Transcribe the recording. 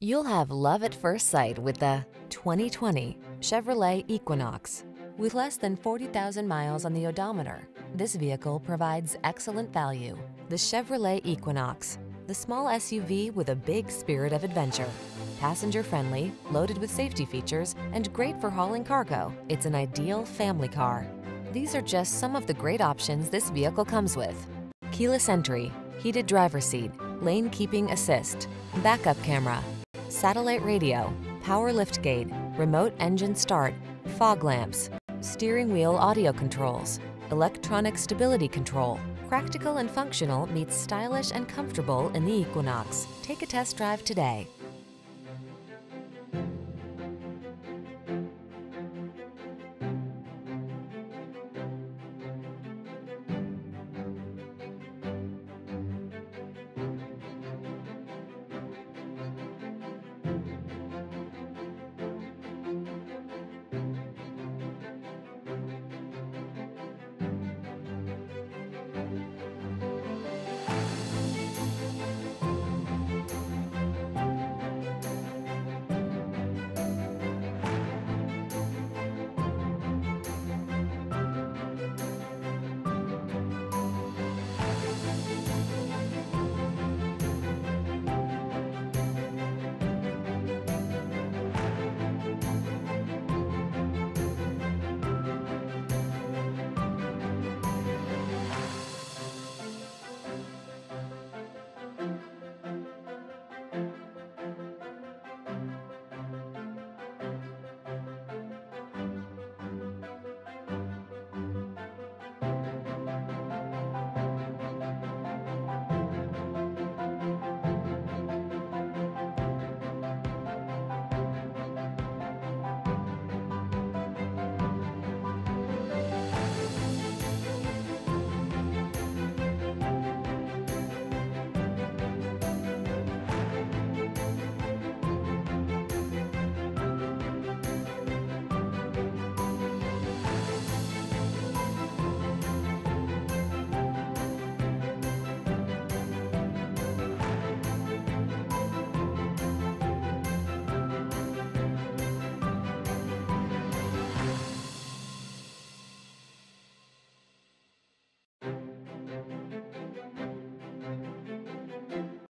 You'll have love at first sight with the 2020 Chevrolet Equinox. With less than 40,000 miles on the odometer, this vehicle provides excellent value. The Chevrolet Equinox, the small SUV with a big spirit of adventure. Passenger friendly, loaded with safety features, and great for hauling cargo, it's an ideal family car. These are just some of the great options this vehicle comes with. Keyless entry, heated driver seat, lane keeping assist, backup camera, satellite radio, power liftgate, remote engine start, fog lamps, steering wheel audio controls, electronic stability control. Practical and functional meets stylish and comfortable in the Equinox. Take a test drive today.